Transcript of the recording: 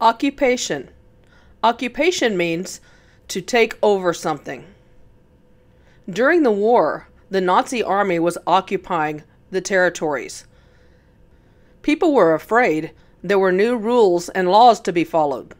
Occupation. Occupation means to take over something. During the war, the Nazi army was occupying the territories. People were afraid there were new rules and laws to be followed.